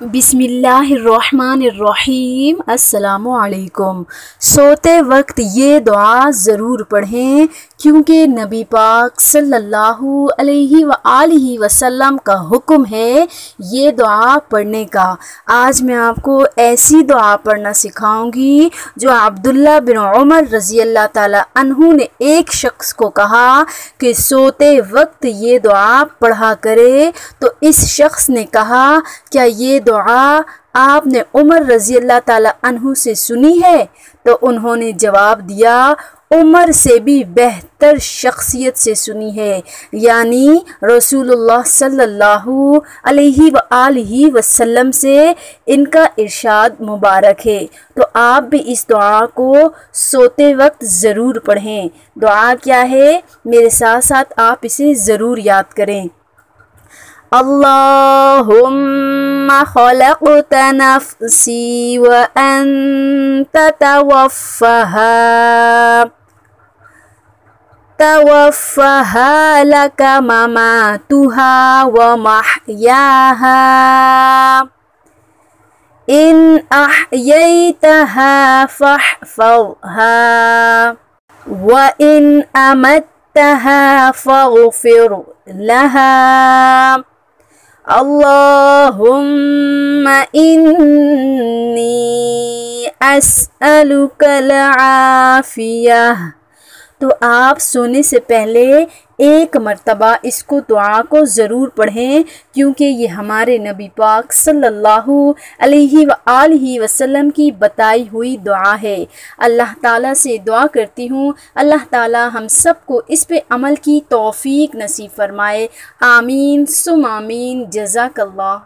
بسم اللہ الرحمن الرحیم۔ السلام علیکم۔ سوتے وقت یہ دعا ضرور پڑھیں، کیونکہ نبی پاک صلی اللہ علیہ وآلہ وسلم کا حکم ہے یہ دعا پڑھنے کا۔ آج میں آپ کو ایسی دعا پڑھنا سکھاؤں گی جو عبداللہ بن عمر رضی اللہ تعالی عنہ نے ایک شخص کو کہا کہ سوتے وقت یہ دعا پڑھا کرے۔ تو اس شخص نے کہا، کیا یہ دعا آپ نے عمر رضی اللہ تعالی عنہ سے سنی ہے؟ تو انہوں نے جواب دیا، عمر سے بھی بہتر شخصیت سے سنی ہے یعنی رسول اللہ صلی اللہ علیہ وآلہ وسلم سے ان کا ارشاد مبارک ہے۔ تو آپ بھی اس دعا کو سوتے وقت ضرور پڑھیں۔ دعا کیا ہے؟ میرے ساتھ ساتھ آپ اسے ضرور یاد کریں۔ اللهم خلقت نفسي وأنت توفها. توفها لك مماتها ومحياها. إن أحييتها فاحفظها. وإن أمتها فاغفر لها. اللهم إني أسألك العافية. تو آپ سونے سے پہلے ایک مرتبہ اس کو دعا کو ضرور پڑھیں، کیونکہ یہ ہمارے نبی پاک صلی اللہ علیہ وآلہ وسلم کی بتائی ہوئی دعا ہے۔ اللہ تعالیٰ سے دعا کرتی ہوں۔ اللہ تعالیٰ ہم سب کو اس پہ عمل کی توفیق نصیب فرمائے۔ آمین سم آمین۔ جزاک اللہ۔